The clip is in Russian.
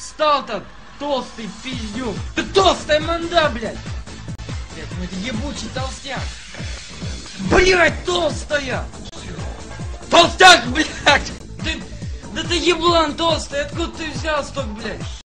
Стал так, толстый пиздюк. Ты толстая манда, блядь. Блядь, ну это ебучий толстяк. Блядь, толстая. Толстяк, блядь. Ты, да ты еблан толстый, откуда ты взял столько, блядь?